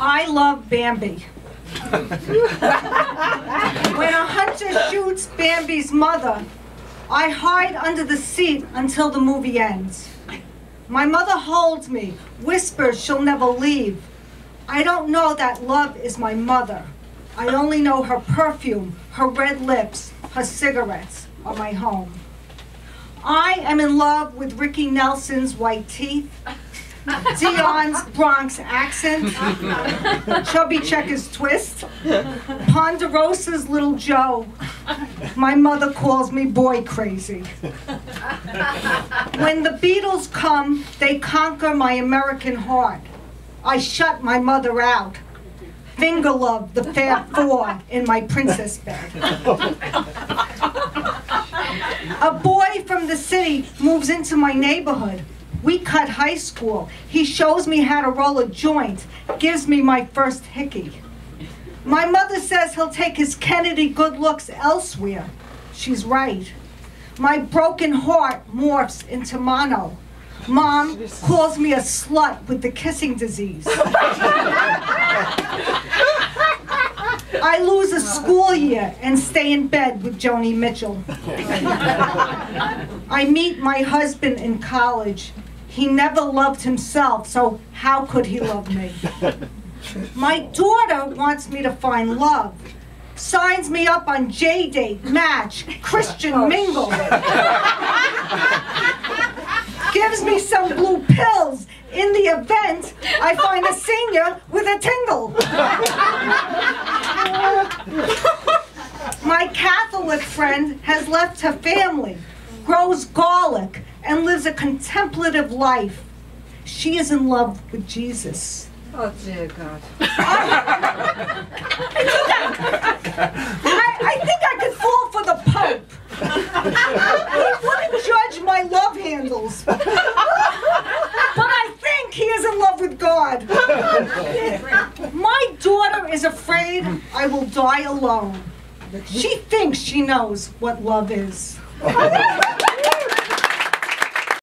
I love Bambi. when a hunter shoots Bambi's mother, I hide under the seat until the movie ends. My mother holds me, whispers she'll never leave. I don't know that love is my mother. I only know her perfume, her red lips, her cigarettes are my home. I am in love with Ricky Nelson's white teeth, Dion's Bronx accent, Chubby Checker's twist, Ponderosa's little Joe. My mother calls me boy crazy. When the Beatles come, they conquer my American heart. I shut my mother out. Finger love the fair four in my princess bed. A boy from the city moves into my neighborhood. We cut high school. He shows me how to roll a joint, gives me my first hickey. My mother says he'll take his Kennedy good looks elsewhere. She's right. My broken heart morphs into mono. Mom calls me a slut with the kissing disease. School year and stay in bed with Joni Mitchell. I meet my husband in college. He never loved himself, so how could he love me? My daughter wants me to find love. Signs me up on J-Date, Match, Christian oh, Mingle. Gives me some blue pills. In the event, I find a senior with a tingle. My Catholic friend has left her family, grows garlic, and lives a contemplative life. She is in love with Jesus. Oh dear God. I, I think I could fall for the Pope. He wouldn't judge my love handles. But I think he is in love with God. Daughter is afraid I will die alone. She thinks she knows what love is.